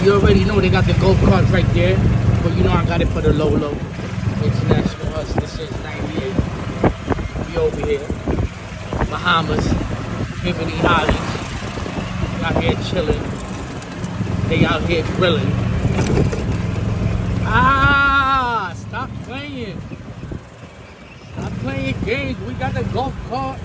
you already know they got the golf carts right there. But you know I got it for the low low International this is 98. We over here. Bahamas. Beverly Hollies. Out here chilling. They out here grilling. Ah! Stop playing. Stop playing games. We got the golf cart.